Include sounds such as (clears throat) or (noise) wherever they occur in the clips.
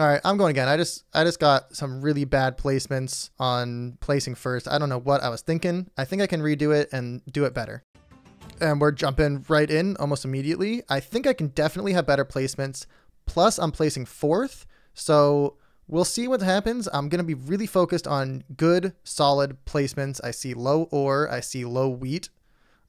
All right, I'm going again. I just I just got some really bad placements on placing first. I don't know what I was thinking. I think I can redo it and do it better. And we're jumping right in almost immediately. I think I can definitely have better placements. Plus, I'm placing fourth. So we'll see what happens. I'm going to be really focused on good, solid placements. I see low ore, I see low wheat,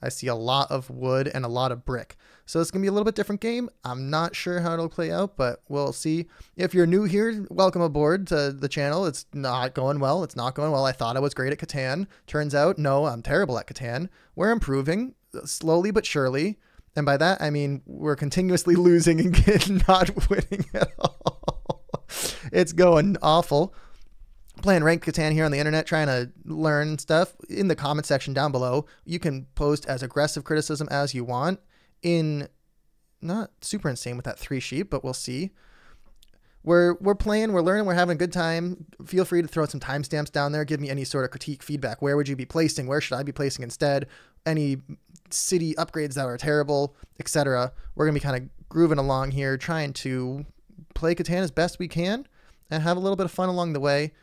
I see a lot of wood and a lot of brick. So it's going to be a little bit different game. I'm not sure how it'll play out, but we'll see. If you're new here, welcome aboard to the channel. It's not going well. It's not going well. I thought I was great at Catan. Turns out, no, I'm terrible at Catan. We're improving uh, slowly but surely. And by that, I mean we're continuously (laughs) losing and not (laughs) winning at all. it's going awful. Playing ranked Catan here on the internet, trying to learn stuff. In the comment section down below, you can post as aggressive criticism as you want. In not super insane with that three sheep, but we'll see. We're we're playing, we're learning, we're having a good time. Feel free to throw some timestamps down there. Give me any sort of critique, feedback. Where would you be placing? Where should I be placing instead? Any city upgrades that are terrible, etc. We're gonna be kind of grooving along here, trying to play Catan as best we can and have a little bit of fun along the way.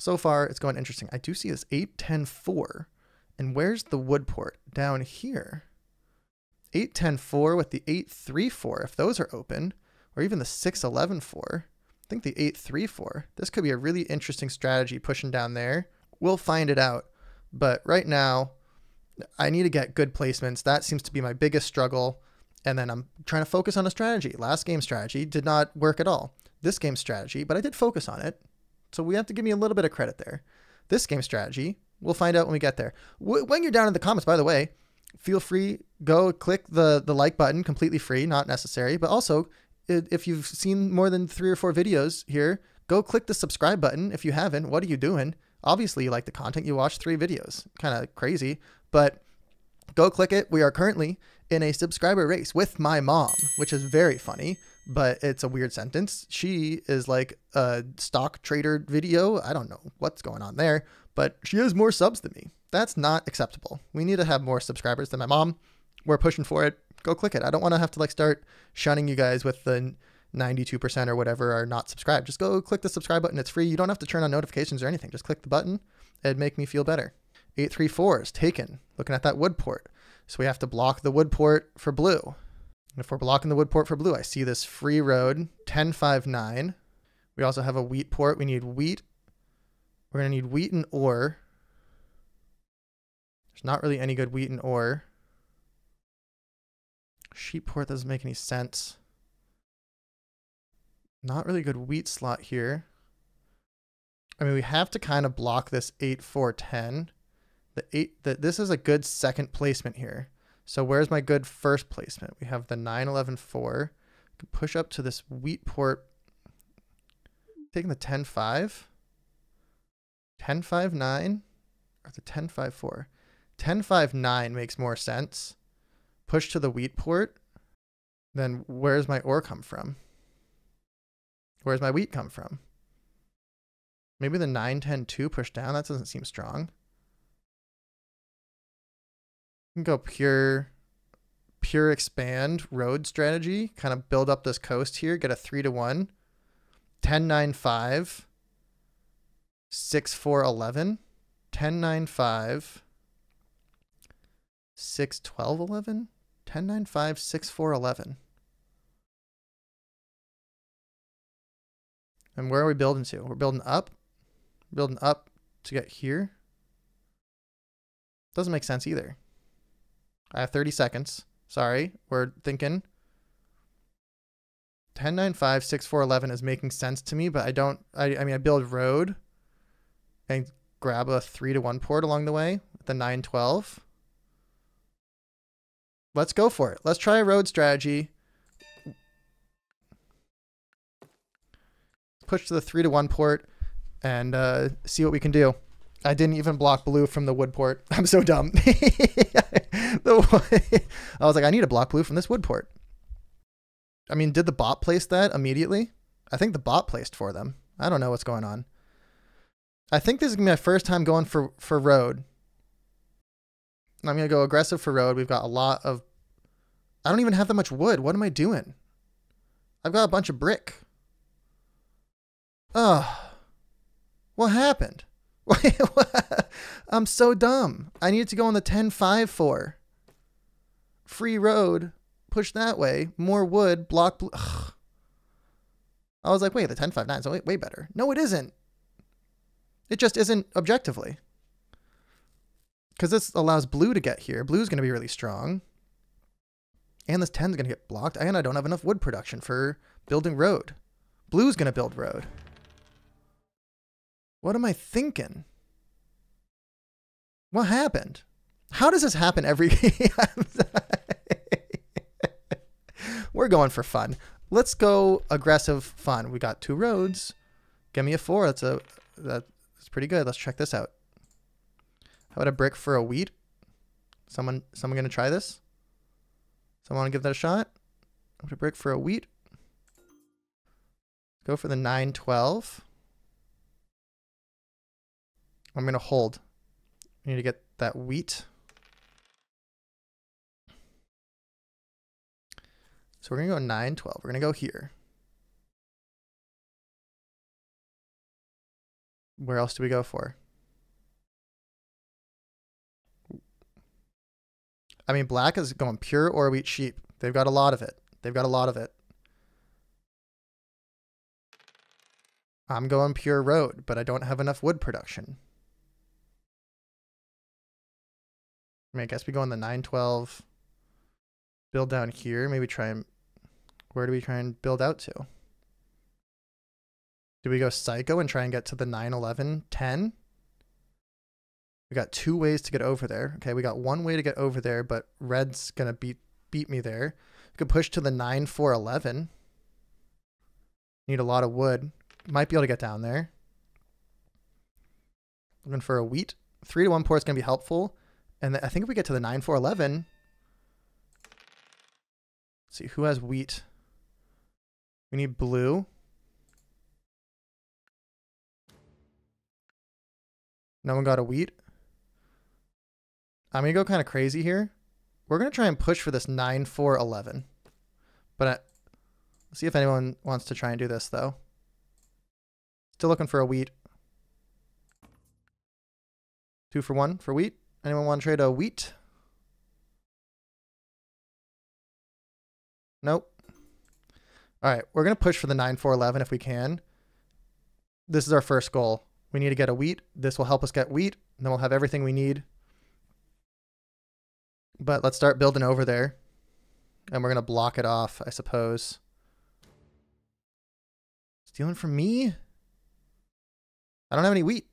So far, it's going interesting. I do see this 810-4. And where's the wood port? Down here. 810-4 with the 834, if those are open, or even the 611-4. I think the 834. This could be a really interesting strategy pushing down there. We'll find it out. But right now, I need to get good placements. That seems to be my biggest struggle. And then I'm trying to focus on a strategy. Last game strategy did not work at all. This game strategy, but I did focus on it. So we have to give me a little bit of credit there. This game strategy, we'll find out when we get there. When you're down in the comments, by the way, feel free go click the the like button, completely free, not necessary. But also, if you've seen more than three or four videos here, go click the subscribe button. If you haven't, what are you doing? Obviously, you like the content. You watched three videos. Kind of crazy, but go click it. We are currently in a subscriber race with my mom, which is very funny, but it's a weird sentence. She is like a stock trader video. I don't know what's going on there, but she has more subs than me. That's not acceptable. We need to have more subscribers than my mom. We're pushing for it. Go click it. I don't want to have to like start shunning you guys with the 92% or whatever are not subscribed. Just go click the subscribe button. It's free. You don't have to turn on notifications or anything. Just click the button. It'd make me feel better. 834 is taken. Looking at that wood port. So we have to block the wood port for blue. If we're blocking the wood port for blue, I see this free road 1059. We also have a wheat port. We need wheat. We're going to need wheat and ore. There's not really any good wheat and ore. Sheep port doesn't make any sense. Not really good wheat slot here. I mean, we have to kind of block this 8 4 10. The 8 that this is a good second placement here. So where's my good first placement? We have the 9 11 4. can push up to this wheat port. Taking the 10 5. 10 5 9 or the 10 5 4. 10 5 9 makes more sense. Push to the wheat port. Then where's my ore come from? Where's my wheat come from? Maybe the 9, 10, 2 push down. That doesn't seem strong. Can go pure, pure expand road strategy. Kind of build up this coast here. Get a 3 to 1. 10, 9, 5. 6, 4, 11. 10, 9, 5. 6, 12, 11. 10, 9, 5, 6, 4, 11. And where are we building to? We're building up. Building up to get here. Doesn't make sense either. I have 30 seconds. Sorry, we're thinking. 10, 9, 5, 6, 4, 11 is making sense to me, but I don't, I, I mean, I build road and grab a 3 to 1 port along the way with the 9, 12. Let's go for it. Let's try a road strategy. push to the three to one port and uh, see what we can do. I didn't even block blue from the wood port. (laughs) I'm so dumb. (laughs) I was like, I need to block blue from this wood port. I mean, did the bot place that immediately? I think the bot placed for them. I don't know what's going on. I think this is going to be my first time going for, for road. I'm going to go aggressive for road. We've got a lot of... I don't even have that much wood. What am I doing? I've got a bunch of brick. Oh, what happened? (laughs) I'm so dumb. I needed to go on the 10-5 for. Free road, push that way, more wood, block. Bl- I was like, wait, the 10-5-9 is way, way better. No, it isn't. It just isn't objectively. Because this allows blue to get here. Blue's going to be really strong. And this 10 is going to get blocked. And I don't have enough wood production for building road. Blue's going to build road. What am I thinking? What happened? How does this happen every (laughs) We're going for fun. Let's go aggressive fun. We got two roads. Give me a four. That's a that's pretty good. Let's check this out. How about a brick for a wheat? Someone someone gonna try this? Someone wanna give that a shot? How about a brick for a wheat? Go for the 912. I'm going to hold. I need to get that wheat. So we're going to go 9, 12. We're going to go here. Where else do we go for? I mean, black is going pure ore wheat sheep. They've got a lot of it. They've got a lot of it. I'm going pure road, but I don't have enough wood production. I mean, I guess we go on the 912, build down here, maybe try and, where do we try and build out to? Do we go psycho and try and get to the 911, 10? We got two ways to get over there. Okay, we got one way to get over there, but red's gonna beat beat me there. We could push to the 9411. Need a lot of wood. Might be able to get down there. Looking for a wheat. Three to one port is gonna be helpful. And I think if we get to the 9411, let's see, who has wheat? We need blue. No one got a wheat. I'm going to go kind of crazy here. We're going to try and push for this 9411. But I, let's see if anyone wants to try and do this, though. Still looking for a wheat. Two for one for wheat. Anyone want to trade a wheat? Nope. All right, we're going to push for the 9411 if we can. This is our first goal. We need to get a wheat. This will help us get wheat, and then we'll have everything we need. But let's start building over there. And we're going to block it off, I suppose. Stealing from me? I don't have any wheat.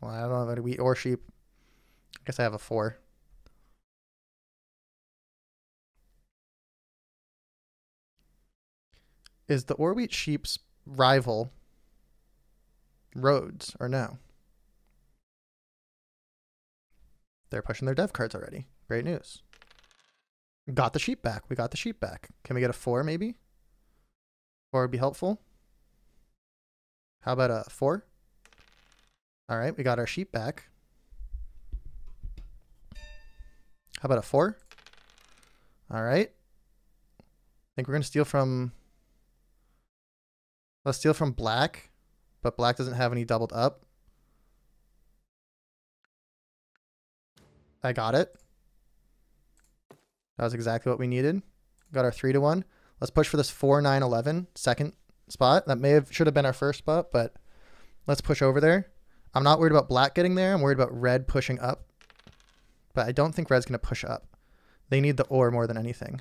Well, I don't have any wheat or sheep. I guess I have a four. Is the ore wheat Sheep's rival roads or no? They're pushing their dev cards already. Great news. Got the sheep back. We got the sheep back. Can we get a four maybe? Four would be helpful. How about a four? All right, we got our sheep back. How about a four? All right. I think we're going to steal from... Let's steal from black, but black doesn't have any doubled up. I got it. That was exactly what we needed. Got our 3 to 1. Let's push for this 4 9 11 second spot. That may have should have been our first spot, but let's push over there. I'm not worried about black getting there. I'm worried about red pushing up. But I don't think red's going to push up. They need the ore more than anything.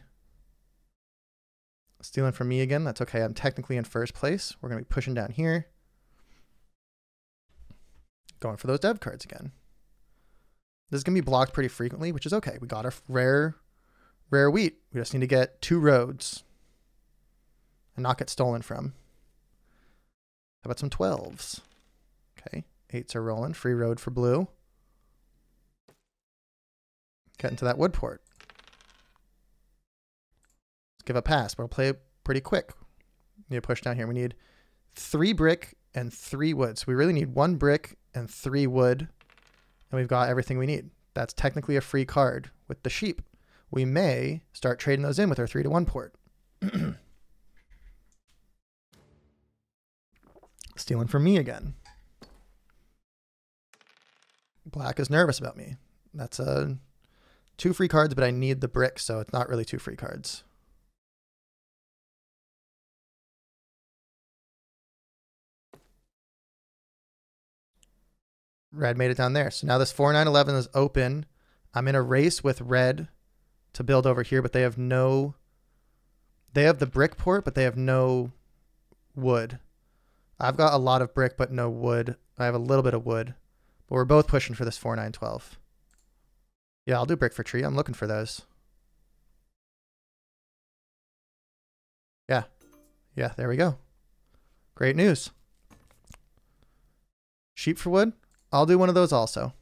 Stealing from me again. That's okay. I'm technically in first place. We're going to be pushing down here. Going for those dev cards again. This is going to be blocked pretty frequently, which is okay. We got our rare, rare wheat. We just need to get two roads and not get stolen from. How about some 12s? Okay. Eights are rolling. Free road for blue. Get into that wood port. Let's give a pass. But we'll play pretty quick. We need to push down here. We need three brick and three wood. So we really need one brick and three wood. And we've got everything we need. That's technically a free card with the sheep. We may start trading those in with our three to one port. (clears throat) Stealing from me again. Black is nervous about me. That's a two free cards, but I need the brick, so it's not really two free cards. Red made it down there. So now this 4911 is open. I'm in a race with red to build over here, but they have no they have the brick port, but they have no wood. I've got a lot of brick, but no wood. I have a little bit of wood. But we're both pushing for this 4912. Yeah, I'll do brick for tree. I'm looking for those. Yeah. Yeah, there we go. Great news. Sheep for wood? I'll do one of those also.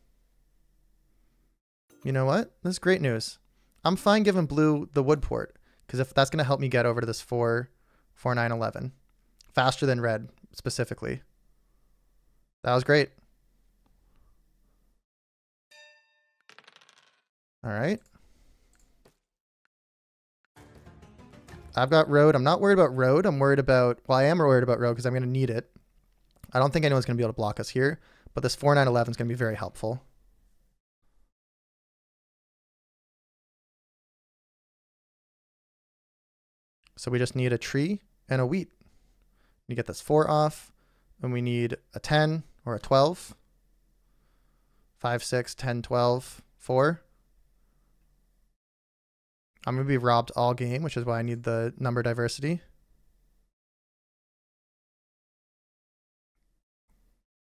You know what? This is great news. I'm fine giving blue the wood port because if that's going to help me get over to this 4 4 9 11 faster than red specifically. That was great. All right. I've got road. I'm not worried about road. I'm worried about, well, I am worried about road because I'm going to need it. I don't think anyone's going to be able to block us here, but this 4911 is going to be very helpful. So we just need a tree and a wheat. You get this 4 off, and we need a 10 or a 12. 5, 6, 10, 12, 4. I'm going to be robbed all game, which is why I need the number diversity.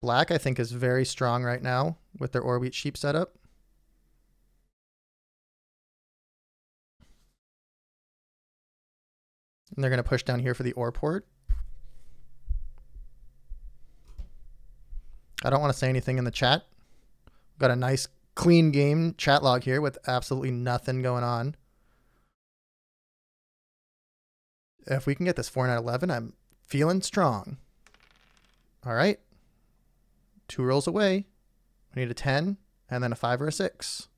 Black, I think, is very strong right now with their ore wheat sheep setup. And they're going to push down here for the ore port. I don't want to say anything in the chat. Got a nice clean game chat log here with absolutely nothing going on. If we can get this 4 9 11, I'm feeling strong. All right. Two rolls away. We need a 10 and then a 5 or a 6.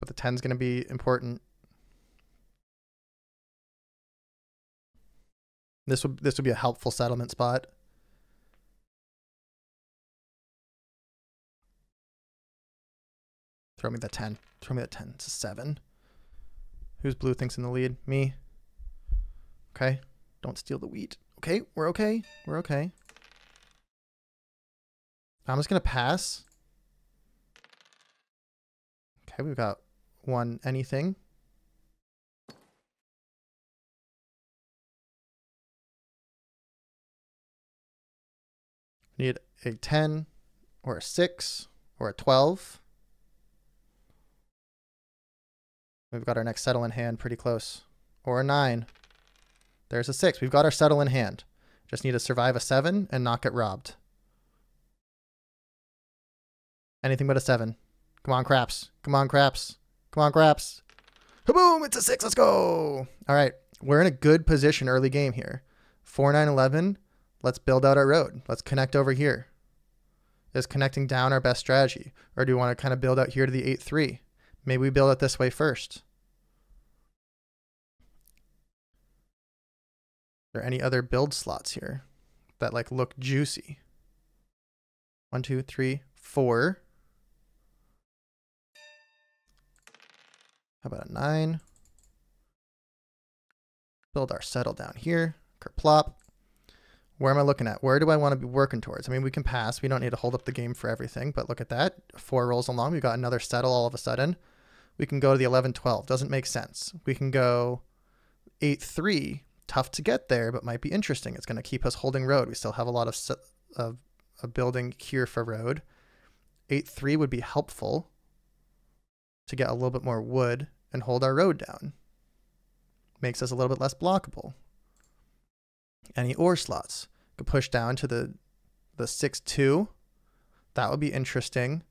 But the 10 is going to be important. This would this would be a helpful settlement spot. Throw me the 10. Throw me the 10. It's a 7. Who's blue thinks in the lead? Me. Okay. Don't steal the wheat. Okay, we're okay. We're okay. I'm just going to pass. Okay, we've got one anything. Need a 10 or a 6 or a 12. We've got our next settle in hand pretty close. Or a 9. There's a 6. We've got our settle in hand. Just need to survive a 7 and not get robbed. Anything but a 7. Come on, craps. Come on, craps. Come on, craps. Boom! It's a 6. Let's go! All right. We're in a good position early game here. 4 9 11. Let's build out our road. Let's connect over here. Is connecting down our best strategy? Or do we want to kind of build out here to the 8 3? Maybe we build it this way first. Are there any other build slots here that like look juicy? One, two, three, four. How about a nine? Build our settle down here. Kerplop. Where am I looking at? Where do I want to be working towards? I mean, we can pass. We don't need to hold up the game for everything, but look at that. Four rolls along. We've got another settle all of a sudden we can go to the 11 12 doesn't make sense. We can go 8 3 tough to get there but might be interesting. It's going to keep us holding road. We still have a lot of of a building here for road. 8 3 would be helpful to get a little bit more wood and hold our road down. Makes us a little bit less blockable. Any ore slots? Could push down to the the 6 2 that would be interesting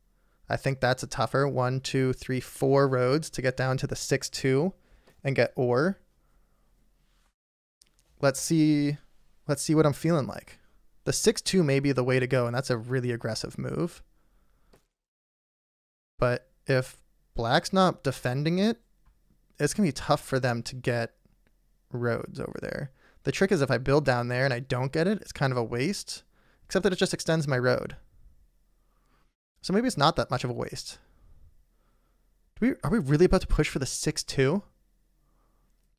I think that's a tougher one, two, three, four roads to get down to the six two and get ore. Let's see let's see what I'm feeling like. The six two may be the way to go, and that's a really aggressive move. But if black's not defending it, it's gonna be tough for them to get roads over there. The trick is if I build down there and I don't get it, it's kind of a waste, except that it just extends my road. So maybe it's not that much of a waste. Do we, are we really about to push for the 6-2?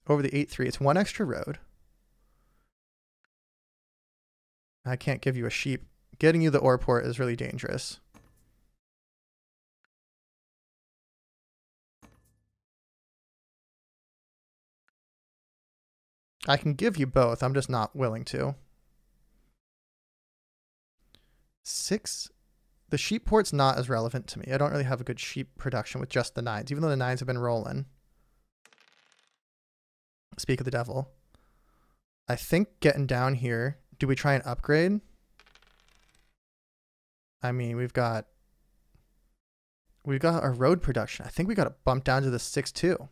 Over the 8-3. It's one extra road. I can't give you a sheep. Getting you the ore port is really dangerous. I can give you both. I'm just not willing to. Six. The sheep port's not as relevant to me. I don't really have a good sheep production with just the nines, even though the nines have been rolling. Speak of the devil. I think getting down here, do we try and upgrade? I mean, we've got we've got our road production. I think we got to bump down to the 6-2.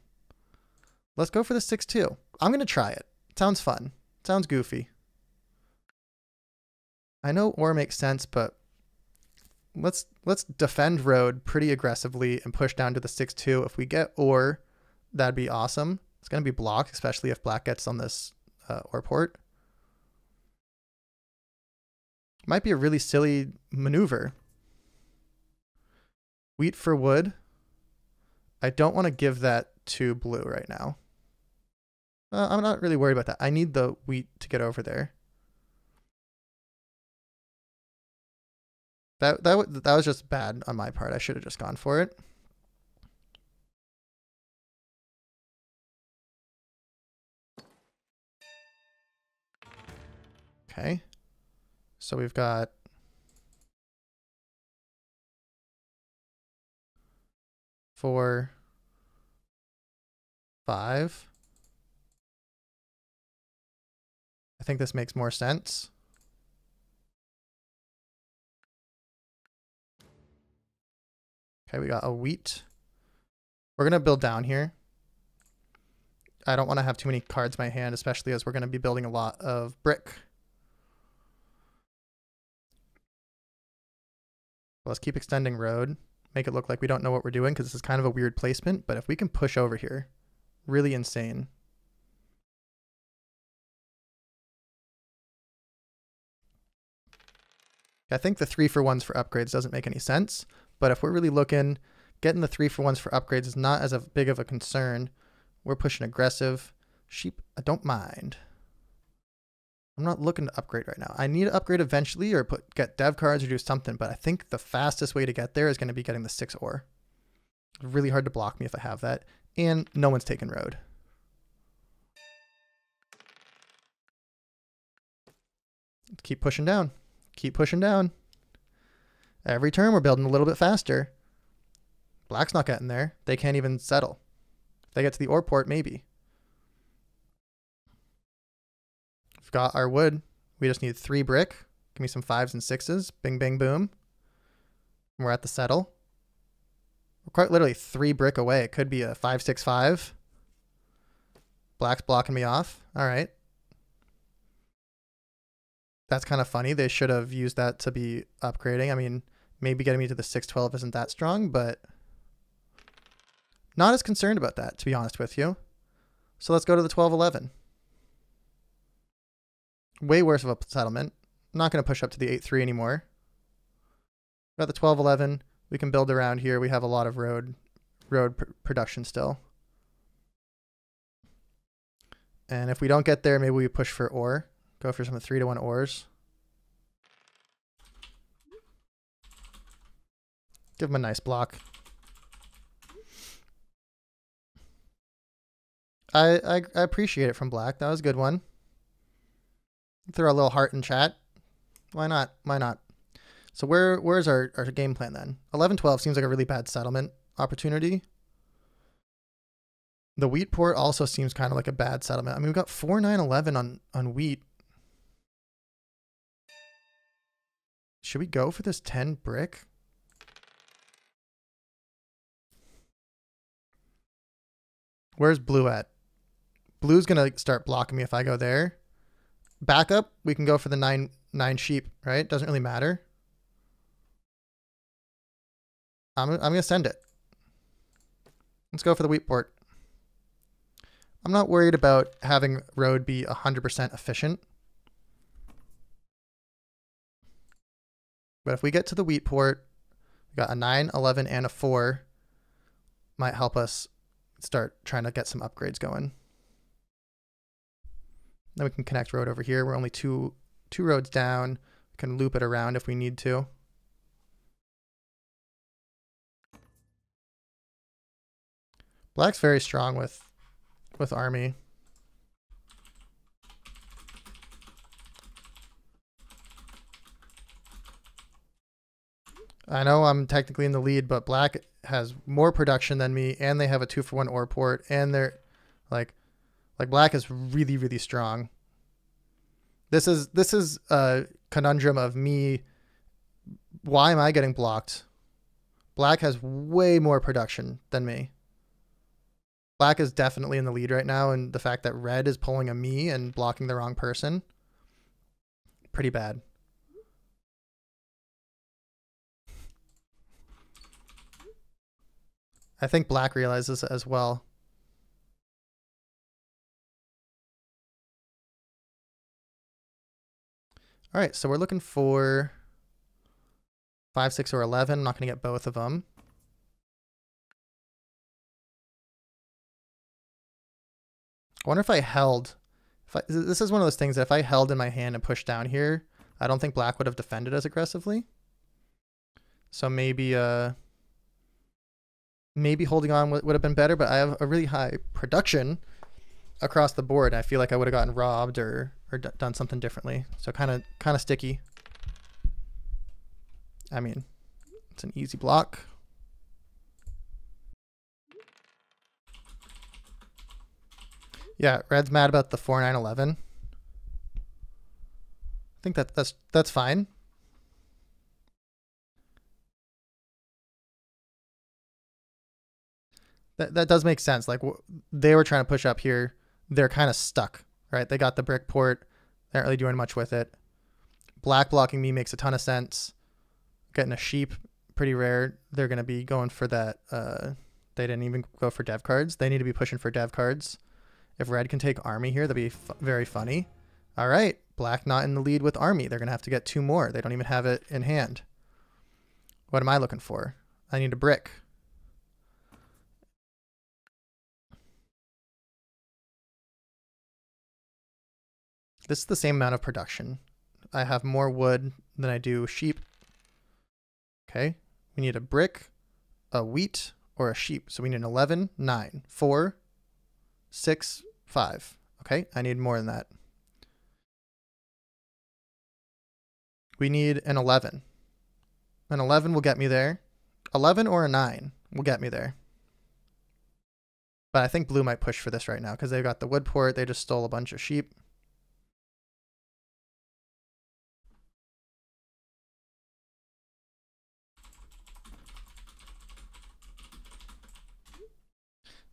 Let's go for the 6-2. I'm going to try it. Sounds fun. Sounds goofy. I know ore makes sense, but let's let's defend road pretty aggressively and push down to the 6-2. If we get ore, that'd be awesome. It's going to be blocked, especially if black gets on this uh, ore port. Might be a really silly maneuver. Wheat for wood. I don't want to give that to blue right now. Uh, I'm not really worried about that. I need the wheat to get over there. That that that was just bad on my part. I should have just gone for it. Okay. So we've got four, five. I think this makes more sense. Okay, we got a wheat. We're going to build down here. I don't want to have too many cards in my hand, especially as we're going to be building a lot of brick. Let's keep extending road. Make it look like we don't know what we're doing because this is kind of a weird placement. But if we can push over here, really insane. I think the three for ones for upgrades doesn't make any sense, but if we're really looking, getting the three for ones for upgrades is not as a big of a concern. We're pushing aggressive. Sheep, I don't mind. I'm not looking to upgrade right now. I need to upgrade eventually or put get dev cards or do something, but I think the fastest way to get there is going to be getting the six ore. Really hard to block me if I have that. And no one's taken road. Keep pushing down keep pushing down. Every turn we're building a little bit faster. Black's not getting there. They can't even settle. If they get to the ore port, maybe. We've got our wood. We just need three brick. Give me some fives and sixes. Bing, bing, boom. We're at the settle. We're quite literally three brick away. It could be a five, six, five. Black's blocking me off. All right that's kind of funny. They should have used that to be upgrading. I mean, maybe getting me to the 612 isn't that strong, but not as concerned about that, to be honest with you. So let's go to the 1211. Way worse of a settlement. Not going to push up to the 8-3 anymore. Got the 1211. We can build around here. We have a lot of road road pr production still. And if we don't get there, maybe we push for ore. Go for some three to one ores. Give him a nice block. I, I, I appreciate it from Black. That was a good one. Throw a little heart in chat. Why not? Why not? So where where's our, our game plan then? 11-12 seems like a really bad settlement opportunity. The wheat port also seems kind of like a bad settlement. I mean, we've got 4-9-11 on, on wheat Should we go for this 10 brick? Where's blue at? Blue's going to start blocking me if I go there. Backup, we can go for the nine nine sheep, right? Doesn't really matter. I'm, I'm to send it. Let's go for the wheat port. I'm not worried about having road be 100% efficient. But if we get to the wheat port, we got a 9, 11, and a 4, might help us start trying to get some upgrades going. Then we can connect road over here. We're only two two roads down. We can loop it around if we need to. Black's very strong with with army. I know I'm technically in the lead, but black has more production than me, and they have a two for one ore port, and they're like, like black is really really strong. This is this is a conundrum of me. Why am I getting blocked? Black has way more production than me. Black is definitely in the lead right now, and the fact that red is pulling a me and blocking the wrong person, pretty bad. I think black realizes as well. All right, so we're looking for 5, 6, or 11. I'm not going to get both of them. I wonder if I held. If I, this is one of those things that if I held in my hand and pushed down here, I don't think black would have defended as aggressively. So maybe uh, maybe holding on would, have been better, but I have a really high production across the board. I feel like I would have gotten robbed or or d- done something differently. So kind of kind of sticky. I mean, it's an easy block. Yeah, Red's mad about the 4911. I think that that's that's fine. That that does make sense. Like they were trying to push up here, they're kind of stuck, right? They got the brick port, they aren't really doing much with it. Black blocking me makes a ton of sense. Getting a sheep, pretty rare. They're gonna be going for that. Uh, they didn't even go for dev cards. They need to be pushing for dev cards. If red can take army here, that'd be f- very funny. All right, black not in the lead with army. They're gonna have to get two more. They don't even have it in hand. What am I looking for? I need a brick. This is the same amount of production. I have more wood than I do sheep. Okay, we need a brick, a wheat, or a sheep. So we need an 11, 9, 4, 6, 5. Okay, I need more than that. We need an 11. An 11 will get me there. 11 or a 9 will get me there. But I think blue might push for this right now because they've got the wood port. They just stole a bunch of sheep.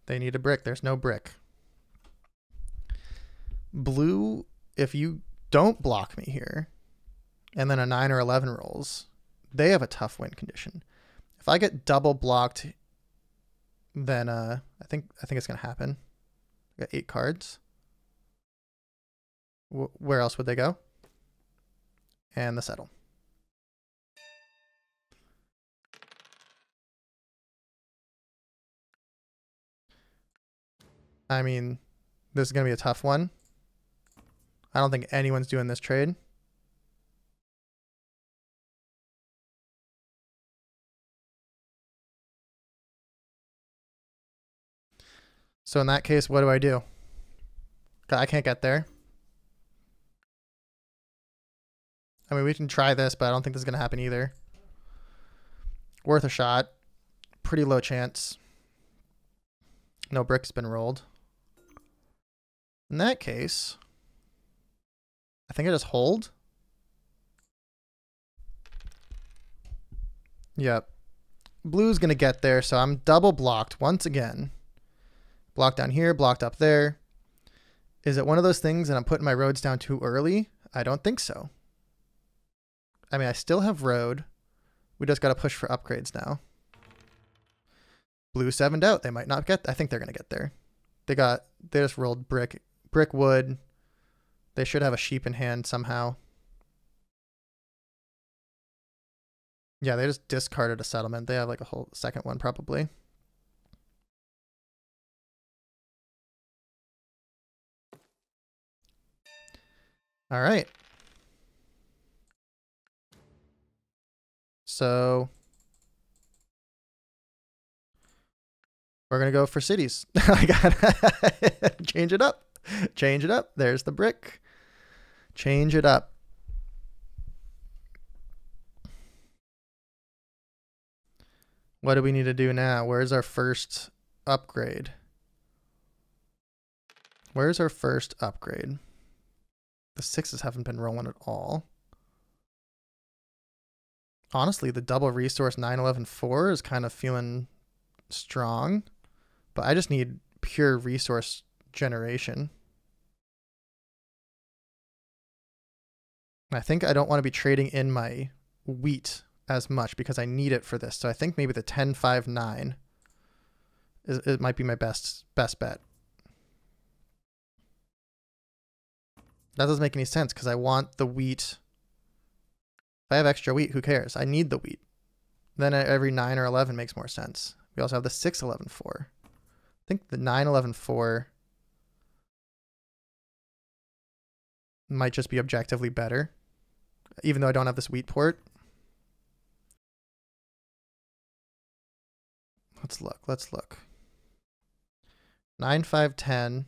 They need a brick. There's no brick. Blue, if you don't block me here, and then a 9 or 11 rolls, they have a tough win condition. If I get double blocked, then uh, I think I think it's gonna happen. I got eight cards. W- where else would they go? And the settle. I mean, this is going to be a tough one. I don't think anyone's doing this trade. So in that case, what do I do? I can't get there. I mean, we can try this, but I don't think this is going to happen either. Worth a shot. Pretty low chance. No brick's been rolled. In that case, I think I just hold. Yep. Blue's going to get there, so I'm double blocked once again. Blocked down here, blocked up there. Is it one of those things that I'm putting my roads down too early? I don't think so. I mean, I still have road. We just got to push for upgrades now. Blue 7'd out. They might not get... I think they're going to get there. They got they just rolled brick brick wood. They should have a sheep in hand somehow. Yeah, they just discarded a settlement. They have like a whole second one probably. All right. So we're gonna go for cities. (laughs) I got to (laughs) change it up. Change it up. There's the brick. Change it up. What do we need to do now? Where's our first upgrade? Where's our first upgrade? The sixes haven't been rolling at all. Honestly, the double resource 9114 is kind of feeling strong, but I just need pure resource generation. I think I don't want to be trading in my wheat as much because I need it for this. So I think maybe the 1059 is it might be my best best bet. That doesn't make any sense because I want the wheat. If I have extra wheat, who cares? I need the wheat. Then every 9 or 11 makes more sense. We also have the 611 4. I think the 911 4 might just be objectively better, even though I don't have this wheat port. Let's look. Let's look. 9510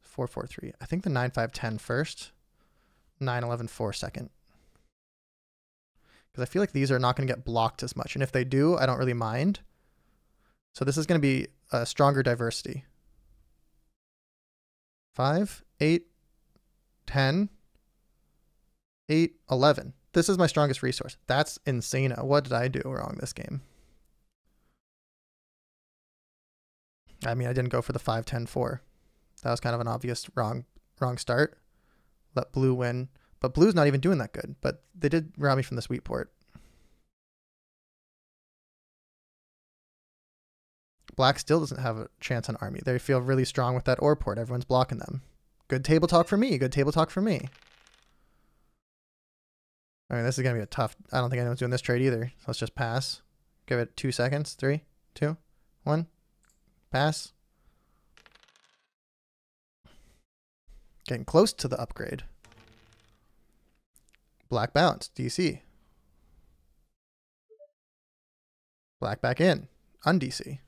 443. I think the 9510 first, 911 4 second. Because I feel like these are not going to get blocked as much. And if they do, I don't really mind. So this is going to be a stronger diversity. 5, 8, 10, 8, 11. This is my strongest resource. That's insane. What did I do wrong this game? I mean, I didn't go for the 5 10 4. That was kind of an obvious wrong wrong start. Let blue win. But blue's not even doing that good. But they did rob me from the sweet port. Black still doesn't have a chance on army. They feel really strong with that ore port. Everyone's blocking them. Good table talk for me. Good table talk for me. I mean, this is going to be a tough... I don't think anyone's doing this trade either. So let's just pass. Give it two seconds. Three, two, one. Pass. Getting close to the upgrade. Black bounce, DC. Black back in, undc.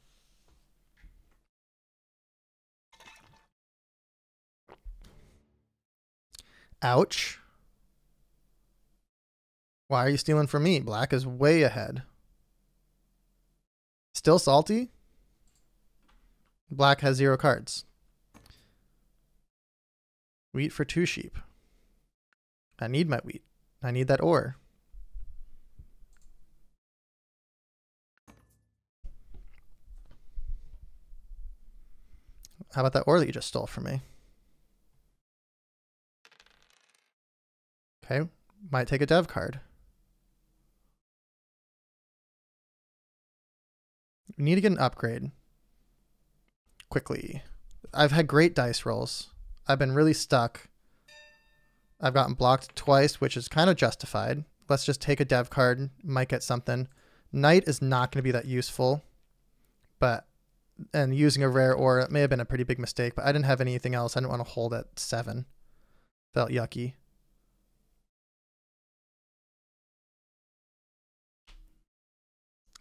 Ouch. Why are you stealing from me? Black is way ahead. Still salty? Black has zero cards. Wheat for two sheep. I need my wheat. I need that ore. How about that ore that you just stole from me? Okay, might take a dev card. We need to get an upgrade quickly. I've had great dice rolls. I've been really stuck. I've gotten blocked twice, which is kind of justified. Let's just take a dev card, might get something. Knight is not going to be that useful, but and using a rare ore may have been a pretty big mistake, but I didn't have anything else. I didn't want to hold at seven. Felt yucky.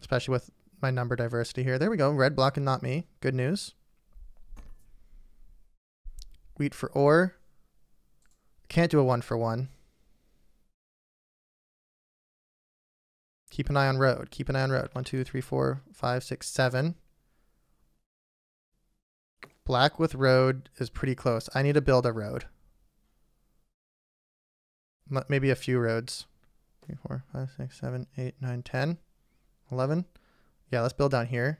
Especially with my number diversity here. There we go. Red block and not me. Good news. Wheat for ore. Can't do a one for one. Keep an eye on road. Keep an eye on road. One, two, three, four, five, six, seven. Black with road is pretty close. I need to build a road. Maybe a few roads. Three, four, five, six, seven, eight, nine, ten, eleven. Yeah, let's build down here.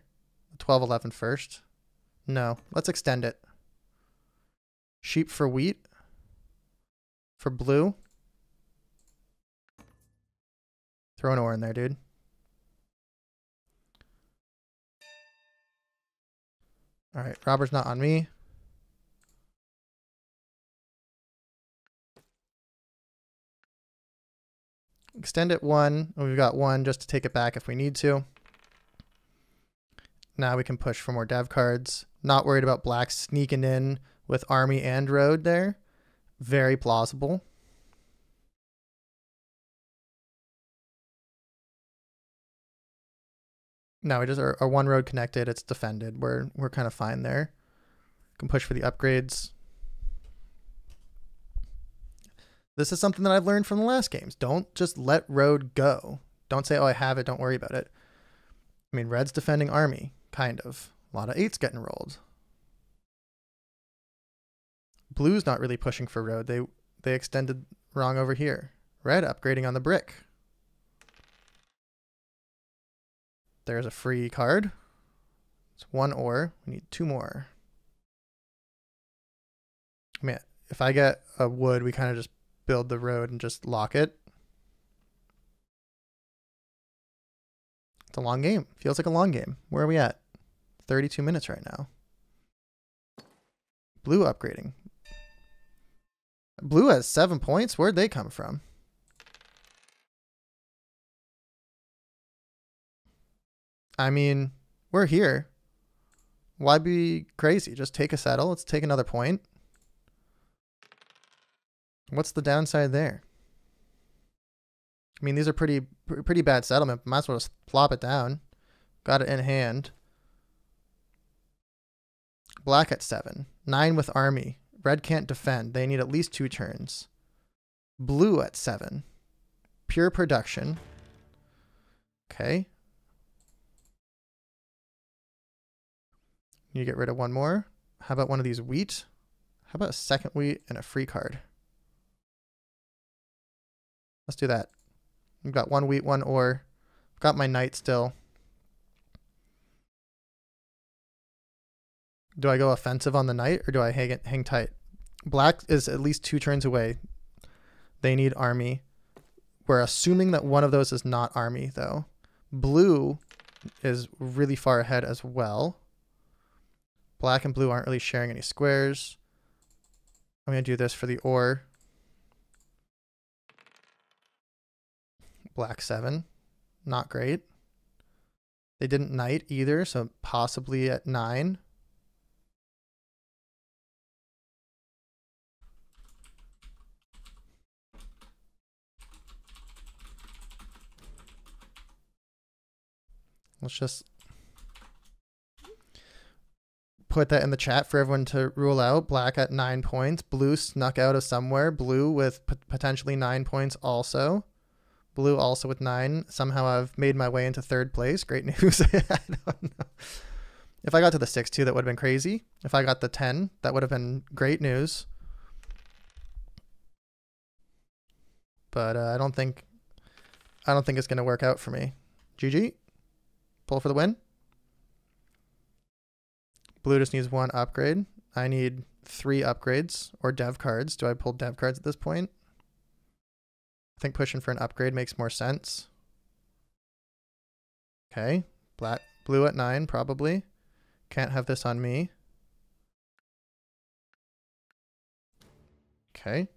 12, 11 first. No, let's extend it. Sheep for wheat. For blue. Throw an ore in there, dude. All right, Robert's not on me. Extend it one. We've got one just to take it back if we need to. Now we can push for more dev cards. Not worried about black sneaking in with army and road there. Very plausible. Now we just are, are one road connected. It's defended. We're we're kind of fine there. Can push for the upgrades. This is something that I've learned from the last games. Don't just let road go. Don't say, "Oh, I have it. Don't worry about it." I mean, red's defending army, kind of. A lot of eights getting rolled. Blue's not really pushing for road. They they extended wrong over here. Red upgrading on the brick. There's a free card. It's one ore. We need two more. I mean, if I get a wood, we kind of just build the road and just lock it. It's a long game. Feels like a long game. Where are we at? 32 minutes right now. Blue upgrading. Blue has seven points. Where'd they come from? I mean, we're here. Why be crazy? Just take a settle. Let's take another point. What's the downside there? I mean, these are pretty pretty bad settlement. Might as well just plop it down. Got it in hand. Black at seven. Nine with army. Red can't defend. They need at least two turns. Blue at seven. Pure production. Okay. You get rid of one more. How about one of these wheat? How about a second wheat and a free card? Let's do that. We've got one wheat, one ore. I've got my knight still. Do I go offensive on the knight or do I hang, hang tight? Black is at least two turns away. They need army. We're assuming that one of those is not army though. Blue is really far ahead as well. Black and blue aren't really sharing any squares. I'm going to do this for the ore. Black 7. Not great. They didn't knight either, so possibly at 9. Let's just put that in the chat for everyone to rule out. Black at nine points. Blue snuck out of somewhere. Blue with p- potentially nine points also. Blue also with nine. Somehow I've made my way into third place. Great (laughs) news. (laughs) I don't know. If I got to the six two, that would have been crazy. If I got the ten, that would have been great news. But uh, I don't think, I don't think it's gonna work out for me. GG. Pull for the win. Blue just needs one upgrade. I need three upgrades or dev cards. Do I pull dev cards at this point? I think pushing for an upgrade makes more sense. Okay. Black blue at nine, probably. Can't have this on me. Okay.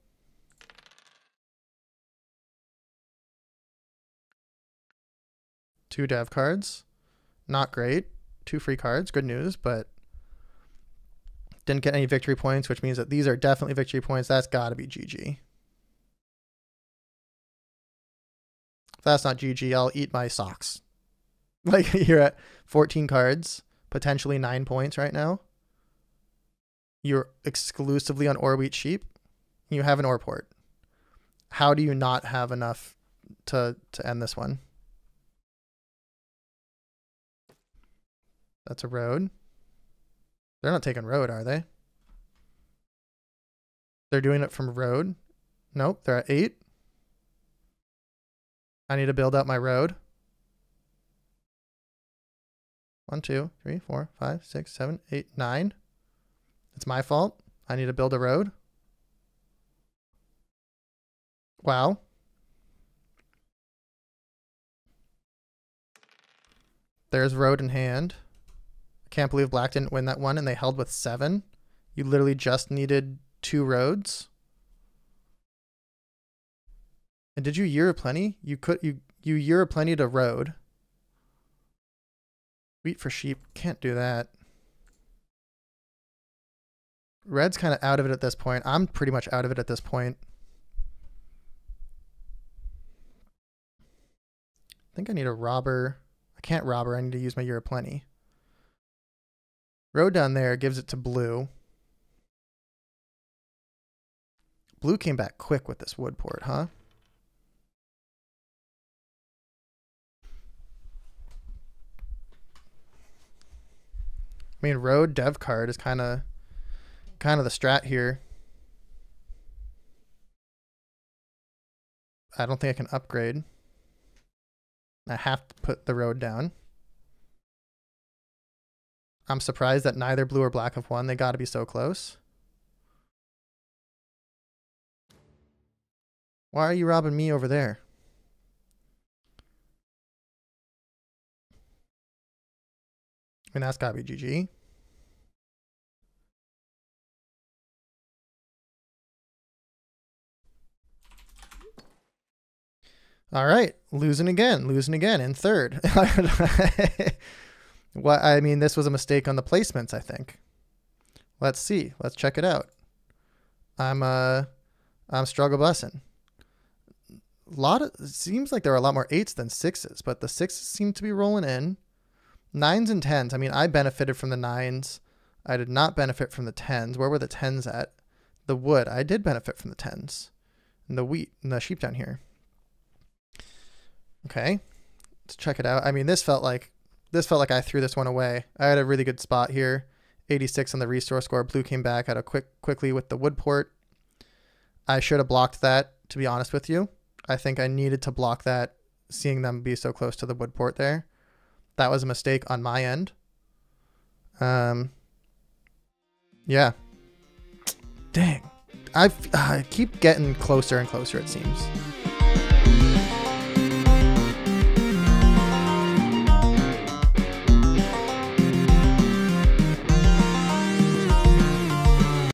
Two dev cards. Not great. Two free cards. Good news, but didn't get any victory points, which means that these are definitely victory points. That's got to be GG. If that's not GG, I'll eat my socks. (laughs) Like you're at 14 cards, potentially nine points right now. You're exclusively on Ore Wheat Sheep. You have an Ore Port. How do you not have enough to to end this one? That's a road. They're not taking road, are they? They're doing it from road. Nope, they're at eight. I need to build out my road. One, two, three, four, five, six, seven, eight, nine. It's my fault. I need to build a road. Wow. There's road in hand. Can't believe black didn't win that one and they held with seven. You literally just needed two roads. And did you year plenty? You could you you year plenty to road. Wheat for sheep. Can't do that. Red's kind of out of it at this point. I'm pretty much out of it at this point. I think I need a robber. I can't robber. I need to use my year of plenty. Road down there gives it to blue. Blue came back quick with this wood port, huh? I mean, road dev card is kind of kind of the strat here. I don't think I can upgrade. I have to put the road down. I'm surprised that neither blue or black have won. They got to be so close. Why are you robbing me over there? I mean, that's got to be GG. All right, losing again, losing again in third. (laughs) (laughs) what I mean, this was a mistake on the placements, I think. Let's see. Let's check it out. I'm uh I'm struggle blessing. A lot of seems like there are a lot more eights than sixes, but the sixes seem to be rolling in. Nines and tens. I mean, I benefited from the nines. I did not benefit from the tens. Where were the tens at? The wood. I did benefit from the tens. And the wheat and the sheep down here. Okay, let's check it out. I mean, this felt like this felt like I threw this one away. I had a really good spot here. 86 on the resource score. Blue came back at a quick quickly with the wood port. I should have blocked that, to be honest with you. I think I needed to block that, seeing them be so close to the wood port there. That was a mistake on my end. Um, yeah. Dang. I've, I keep getting closer and closer, it seems.